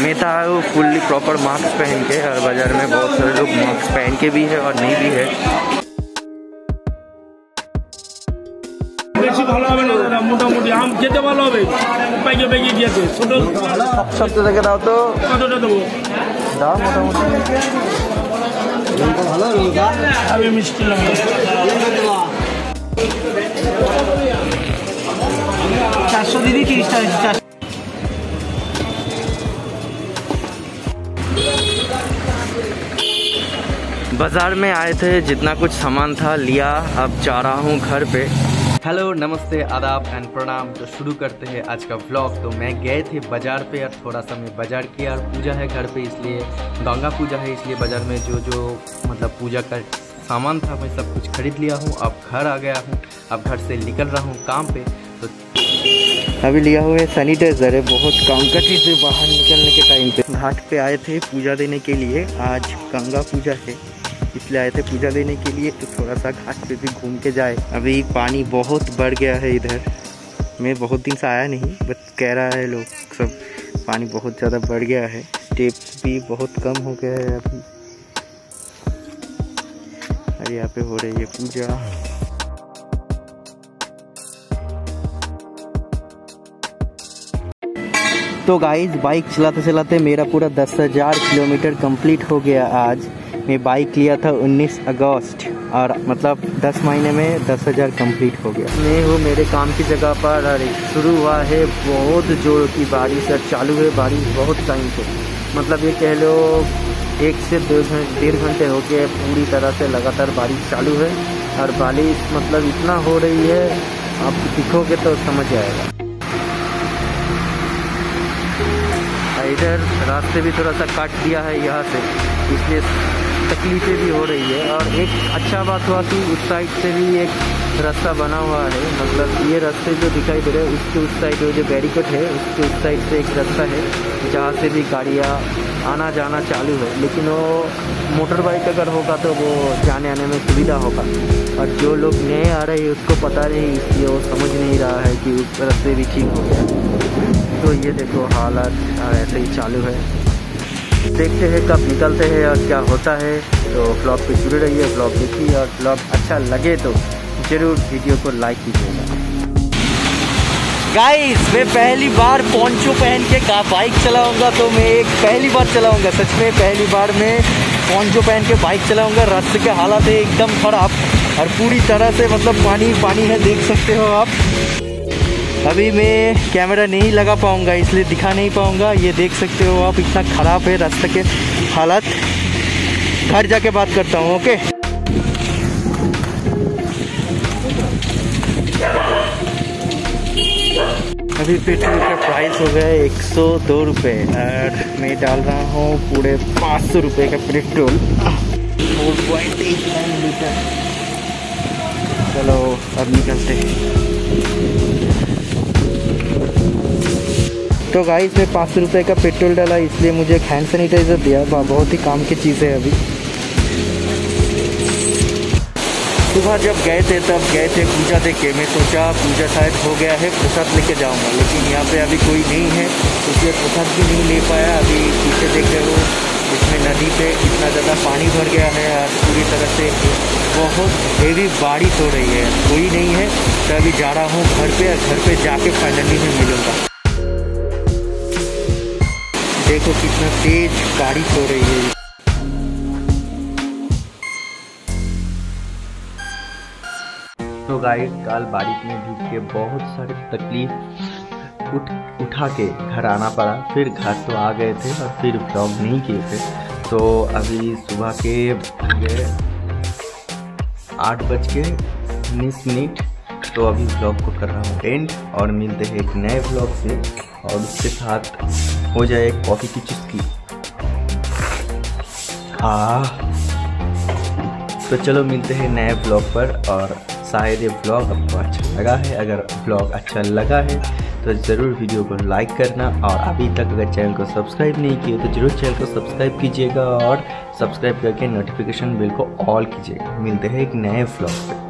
मैं था वो फुल्ली प्रॉपर मास्क पहन के और बाज़ार में बहुत सारे लोग मास्क पहन के भी है और नहीं भी है বেশি ভালো হবে না দাদা মোটামুটি আম খেতে ভালো হবে পাইকে পাইকে গিয়েছে ছোট সবচেয়ে থেকে দাও তো কতটা দেবো দাও মোটামুটি আমি মিষ্টি লাগবে চারশো দিদি তিরিশ টাকা बाज़ार में आए थे जितना कुछ सामान था लिया अब जा रहा हूँ घर पे। हेलो नमस्ते आदाब एंड प्रणाम तो शुरू करते हैं आज का ब्लॉग तो मैं गए थे बाज़ार पे और थोड़ा सा मैं बाज़ार किया और पूजा है घर पे इसलिए गंगा पूजा है इसलिए बाज़ार में जो जो मतलब पूजा का सामान था मैं सब कुछ खरीद लिया हूँ। अब घर आ गया हूँ अब घर से निकल रहा हूँ काम पे तो अभी लिया हुआ है सैनिटाइजर है बहुत काम का चीज़ है बाहर निकलने के टाइम पे। घाट पे आए थे पूजा देने के लिए आज गंगा पूजा है। इसलिए आए थे पूजा देने के लिए तो थोड़ा सा घाट पे भी घूम के जाए। अभी पानी बहुत बढ़ गया है इधर। मैं बहुत दिन से आया नहीं बट कह रहा है लोग सब, पानी बहुत ज़्यादा बढ़ गया है। स्टेप्स भी बहुत कम हो गया है अभी। अरे यहाँ पे हो रही है पूजा। तो गाइस बाइक चलाते चलाते मेरा पूरा दस हज़ार किलोमीटर कंप्लीट हो गया आज। मैं बाइक लिया था 19 अगस्त और मतलब 10 महीने में दस हज़ार कंप्लीट हो गया। मैं हूँ मेरे काम की जगह पर और शुरू हुआ है बहुत ज़ोर की बारिश और चालू है बारिश बहुत टाइम से। मतलब ये कह लो, एक से दो घंटे डेढ़ घंटे हो गए पूरी तरह से लगातार बारिश चालू है और बारिश मतलब इतना हो रही है, आप दिखोगे तो समझ आएगा। इधर रास्ते भी थोड़ा सा काट दिया है यहाँ से, इसलिए तकलीफ़ें भी हो रही है। और एक अच्छा बात हुआ कि उस साइड से भी एक रास्ता बना हुआ है मतलब ये रास्ते जो दिखाई दे रहे हैं, उसके उस साइड जो बैरिकेड है, उसके उस साइड से एक रास्ता है, जहाँ से भी गाड़ियाँ आना जाना चालू है। लेकिन वो मोटर बाइक अगर होगा तो वो जाने आने में सुविधा होगा। और जो लोग नए आ रहे हैं, उसको पता नहीं, इसलिए वो समझ नहीं रहा है कि उस रास्ते भी ठीक हो गया। तो ये देखो हालात ऐसे ही चालू है। देखते हैं कब निकलते हैं और क्या होता है। तो ब्लॉग पे जुड़े रहिए ब्लॉग देखिए और ब्लॉग अच्छा लगे तो ज़रूर वीडियो को लाइक कीजिएगा। गाइस मैं पहली बार पोंचो पहन के का बाइक चलाऊँगा तो मैं एक पहली बार चलाऊँगा, सच में पहली बार मैं पोंचो पहन के बाइक चलाऊँगा। रास्ते के हालात है एकदम ख़राब और पूरी तरह से मतलब पानी पानी है, देख सकते हो आप। अभी मैं कैमरा नहीं लगा पाऊँगा, इसलिए दिखा नहीं पाऊँगा। ये देख सकते हो आप, इतना ख़राब है रास्ते के हालात। घर जाके बात करता हूँ, ओके? अभी पेट्रोल का प्राइस हो गया है एक सौ दो रुपये और मैं डाल रहा हूँ पूरे पाँच सौ रुपये का petrol. Four point eight nine litre. चलो, अब निकलते हैं। तो गाइस में पाँच सौ रुपये का पेट्रोल डाला, इसलिए मुझे एक हैंड सैनिटाइज़र दिया। बहुत ही काम की चीज़ है अभी। सुबह जब गए थे, तब गए थे पूजा देख। के मैं सोचा, पूजा शायद हो गया है, प्रसाद लेके जाऊँगा। लेकिन यहाँ पे अभी कोई नहीं है इसलिए प्रसाद भी नहीं ले पाया। अभी पीछे देख रहे हो, इसमें नदी पे इतना ज़्यादा पानी भर गया है और पूरी तरह से। बहुत हेवी बारिश हो रही है। कोई नहीं है तो अभी जा रहा हूँ घर पे, और घर पे जाके फाइनली मैं मिलूँगा। देखो कितना तेज बारिश हो रही है। तो गाइस काल बारिश में भीग के बहुत सारे तकलीफ़ उठ, उठा के घर आना पड़ा। फिर घर तो आ गए थे और फिर ब्लॉग नहीं किए थे। तो अभी सुबह के आठ बज के उन्नीस मिनट तो अभी ब्लॉग को कर रहा हूँ एंड और मिलते हैं एक नए ब्लॉग से और उसके साथ हो जाए एक कॉफ़ी की चुस्की। हाँ। तो चलो मिलते हैं नए ब्लॉग पर और शायद ये ब्लॉग आपको अच्छा लगा है। अगर ब्लॉग अच्छा लगा है तो ज़रूर वीडियो को लाइक करना और अभी तक अगर चैनल को सब्सक्राइब नहीं किया तो ज़रूर चैनल को सब्सक्राइब कीजिएगा और सब्सक्राइब करके नोटिफिकेशन बिल को ऑल कीजिएगा। मिलते हैं एक नए ब्लॉग पर।